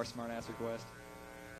More smart ass request.